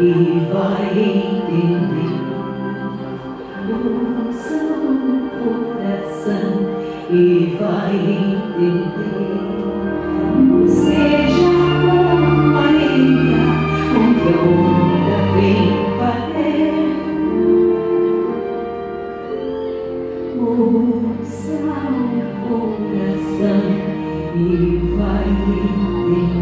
e vai entender. O o coração e vai entender. Seja como a areia, onde a onda vem bater. Usa coração e vai entender.